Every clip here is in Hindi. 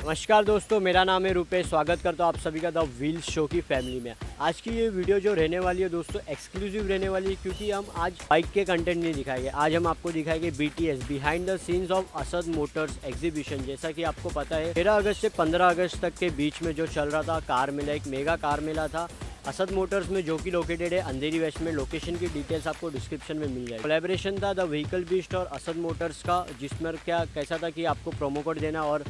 नमस्कार दोस्तों, मेरा नाम है रुपेश। स्वागत करता हूँ आप सभी का द व्हील शो की फैमिली में। आज की ये वीडियो जो रहने वाली है दोस्तों एक्सक्लूसिव रहने वाली है, क्योंकि हम आज बाइक के कंटेंट नहीं दिखाएँगे। आज हम आपको दिखाएँगे B T S behind the scenes of Asad motors exhibition जैसा कि आपको पता है, तेरह अगस्त से पंद्रह अगस्त तक के बीच में जो चल रहा था, कार मेला, एक मेगा कार मेला था। असद मोटर्स में जो कि लोकेटेड है, अंधेरी वेस्ट में। लोकेशन की डिटेल्स आपको डिस्क्रिप्शन में मिल जाएगी। कोलेबोरेशन था द व्हीकल बीस्ट और असद मोटर्स का, जिसमें क्या, कैसा था कि आपको प्रोमो कोड देना और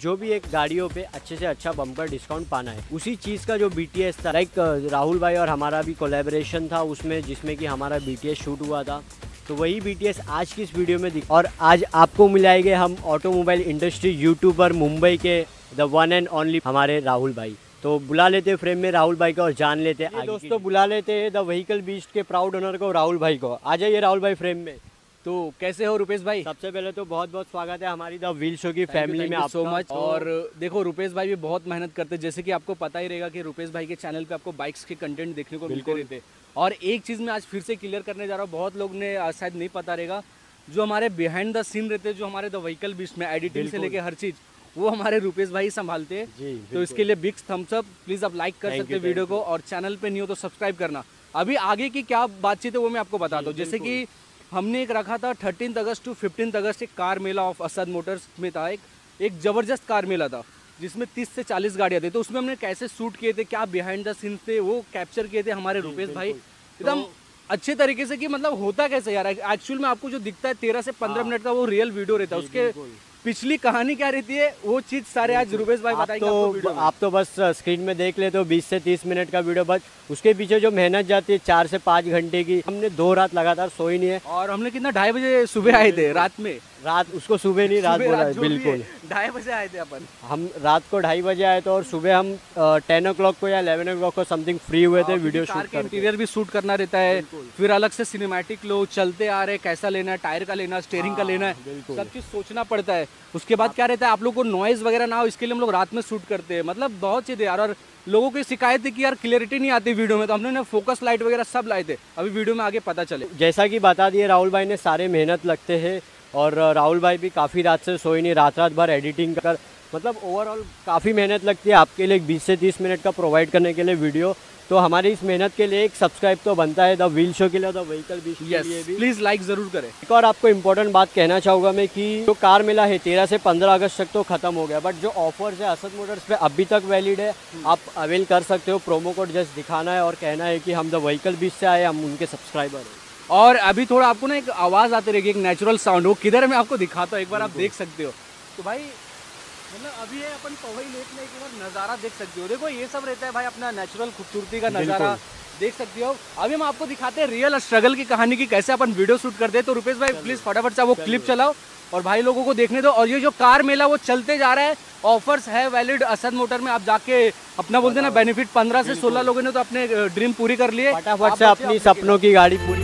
जो भी एक गाड़ियों पे अच्छे से अच्छा बम्पर डिस्काउंट पाना है उसी चीज़ का जो बीटीएस था लाइक राहुल भाई और हमारा भी कोलेबोरेशन था उसमें जिसमें कि हमारा बीटीएस शूट हुआ था। तो वही बीटीएस आज की इस वीडियो में दिख और आज आपको मिलाएँगे हम ऑटोमोबाइल इंडस्ट्री यूट्यूबर मुंबई के द वन एंड ओनली हमारे राहुल भाई। तो बुला लेते हैं फ्रेम में राहुल भाई को और जान लेते हैं दोस्तों बुला लेते हैं द व्हीकल बीस्ट के प्राउड ओनर को राहुल भाई को। आ जाइए राहुल भाई फ्रेम में। तो कैसे हो रुपेश भाई? सबसे पहले तो बहुत बहुत स्वागत है हमारी द व्हील शो की फैमिली में आप सो मच और देखो रुपेश भाई भी बहुत मेहनत करते जैसे कि आपको पता ही रहेगा कि रुपेश भाई के चैनल पे आपको बाइक्स के कंटेंट देखने को मिलते रहते और एक चीज़ मैं आज फिर से क्लियर करने जा रहा हूँ। बहुत लोग ने शायद नहीं पता रहेगा जो हमारे बिहाइंड द सीन रहते हैं जो हमारे द व्हीकल बीच में एडिटिंग से लेके हर चीज़ वो हमारे रुपेश भाई संभालते हैं। तो इसके लिए बिग थम्स अप प्लीज़ आप लाइक कर सकते हैं वीडियो को। और चैनल पे नहीं हो तो सब्सक्राइब करना। अभी आगे की क्या बातचीत है वो मैं आपको बताता हूँ जैसे कि हमने एक रखा था थर्टीन अगस्त टू फिफ्टीन अगस्त एक कार मेला ऑफ़ असद मोटर्स में था एक एक ज़बरदस्त कार मेला था जिसमें 30 से 40 गाड़ियाँ थी। तो उसमें हमने कैसे शूट किए थे क्या बिहाइंड द सीन थे वो कैप्चर किए थे हमारे रुपेश भाई। एकदम तो, अच्छे तरीके से कि मतलब होता कैसे यार? एक्चुअल में आपको जो दिखता है तेरह से पंद्रह हाँ। मिनट का वो रियल वीडियो रहता है उसके पिछली कहानी क्या रहती है? वो चीज़ सारे आज रुपेश भाई बताएँगे तो आप तो बस स्क्रीन में देख लेते हो 20 से 30 मिनट का वीडियो बस। उसके पीछे जो मेहनत जाती है चार से पाँच घंटे की हमने दो रात लगातार सोई नहीं है। और हमने कितना ढाई बजे सुबह आए थे रात में? रात उसको सुबह नहीं रात बोला बिल्कुल। ढाई बजे आए थे अपन। हम रात को ढाई बजे आए थे और सुबह हम टेन ओ को या इलेवन ओ को समथिंग फ्री हुए थे वीडियो शूट के इंटीरियर भी शूट करना रहता है फिर अलग से सिनेमैटिक लो चलते आ रहे कैसा लेना है टायर का लेना स्टेयरिंग का हाँ, लेना है सब चीज़ सोचना पड़ता है। उसके बाद क्या रहता है, आप लोग को नॉइज़ वगैरह ना हो, इसके लिए हम लोग रात में शूट करते हैं। मतलब बहुत चीज़ें यार, और लोगों की शिकायत थी कि यार क्लियरिटी नहीं आती वीडियो में तो हमने ना फोकस लाइट वगैरह सब लाए थे। अभी वीडियो में आगे पता चले। जैसा कि बता दिए राहुल भाई ने सारे मेहनत लगते हैं, और राहुल भाई भी काफ़ी रात से सोई नहीं रात रात भर एडिटिंग कर मतलब ओवरऑल काफ़ी मेहनत लगती है आपके लिए बीस से तीस मिनट का प्रोवाइड करने के लिए वीडियो तो हमारी इस मेहनत के लिए एक सब्सक्राइब तो बनता है द व्हील शो के लिए द व्हीकल बीच के लिए भी। प्लीज़ लाइक ज़रूर करें। एक और आपको इम्पोर्टेंट बात कहना चाहूँगा मैं कि जो कार मिला है तेरह से पंद्रह अगस्त तक तो ख़त्म हो गया बट जो ऑफर्स है असद मोटर्स पे अभी तक वैलिड है। आप अवेल कर सकते हो प्रोमो कोड जस्ट दिखाना है और कहना है कि हम द व्हीकल बीच से आए हम उनके सब्सक्राइबर हैं। और अभी थोड़ा आपको ना एक आवाज़ आती रहेगी एक नेचुरल साउंड वो किधर मैं आपको दिखाता हूँ एक बार आप देख सकते हो। तो भाई मतलब अभी है अपन पवई लेक में एक बार नज़ारा देख सकते हो। देखो ये सब रहता है भाई अपना नेचुरल खूबसूरती का नज़ारा। देख सकते हो। अभी हम आपको दिखाते हैं रियल स्ट्रगल की कहानी की कैसे अपन वीडियो शूट करते हैं। तो रुपेश भाई प्लीज़ फटाफट से वो क्लिप चलाओ और भाई लोगों को देखने दो। और ये जो कार मेला वो चलते जा रहा है। ऑफर्स है वैलिड असद मोटर में। आप जाके अपना बोलते ना बेनिफिट पंद्रह से सोलह लोगों ने तो अपने ड्रीम पूरी कर लिए। फटाफट से अपनी सपनों की गाड़ी पूरी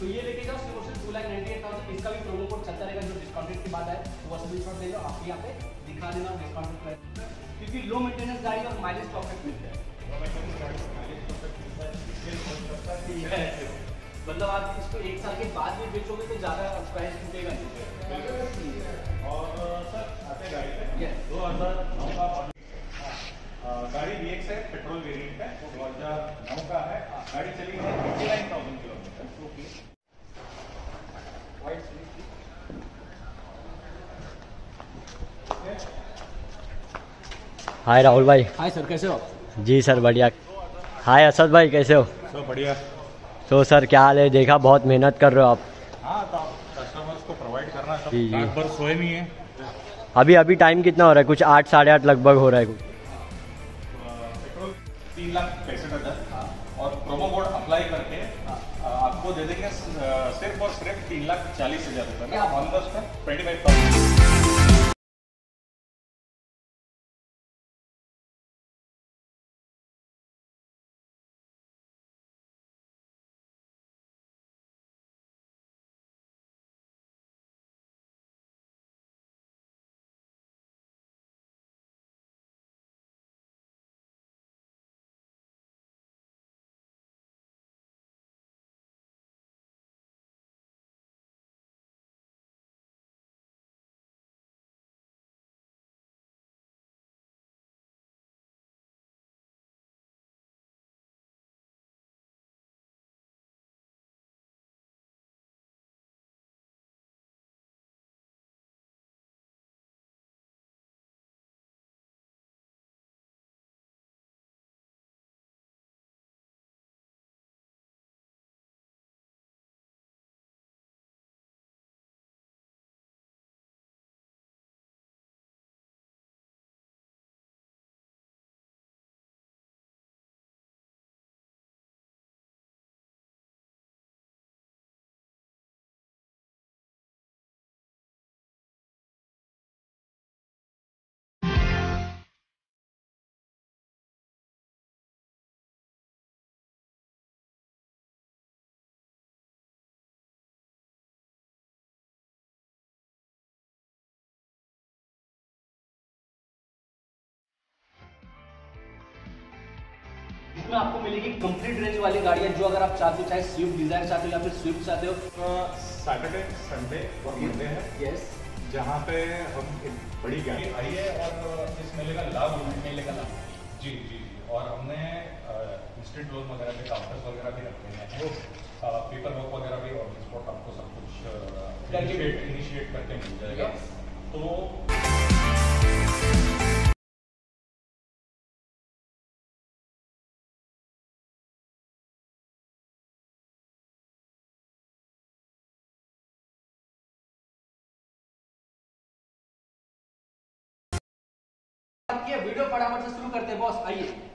तो ये लेके जाओ सिर्फ़ सिर्फ़ two lakh ninety eight thousand इसका भी प्रोमो कोड चलता रहेगा जो डिस्काउंटेड की बात है तो वह सभी ले लो आप यहाँ पे दिखा देना डिस्काउंटेड प्राइस क्योंकि लो मेंटेनेंस गाड़ी और माइलेज प्रॉफिट मिलता है। मतलब आप इसको एक साल के बाद में बेचोगे तो ज़्यादा प्राइस टूटेगा नहीं और सर आते गाड़ी पे दो हज़ार नौ का गाड़ी वी एक्स है पेट्रोल वेरिएंट है दो हज़ार नौ का है गाड़ी चली है fifty nine thousand kilometre okay hi Rahul भाई। हाय सर कैसे हो? जी सर बढ़िया। हाय असद भाई कैसे हो? सब बढ़िया। तो सर क्या हाल है? देखा बहुत मेहनत कर रहे हो आप। हाँ तो कस्टमर्स को प्रोवाइड करना है जी, जी। रात भर सोए नहीं है। अभी अभी टाइम कितना हो रहा है? कुछ आठ साढ़े आठ लगभग हो रहा है कुछ। तीन लाख पैंसठ हज़ार। और प्रोमो कोड अप्लाई करके आपको दे देंगे सिर्फ़ और सिर्फ़ तीन लाख चालीस हज़ार रुपये on the spot twenty five इसमें आपको मिलेगी कंप्लीट रेंज वाली गाड़ियाँ जो अगर आप चाहते हो चाहे स्विफ्ट डिज़ायर चाहते हो या फिर स्विफ्ट चाहते हो। सैटरडे संडे और मंडे है। यस जहाँ पे हम एक बड़ी गाड़ी आई है और इस मेले का लाभ मेले का लाभ। जी जी जी। और हमने इंस्टेंट लोन वगैरह के काउंटर्स वगैरह भी रखे हैं। पेपर वर्क वगैरह भी ऑन स्पॉट आपको सब कुछ इनिशिएट करके मिल जाएगा। तो ये वीडियो फटाफट से शुरू करते हैं बॉस आइए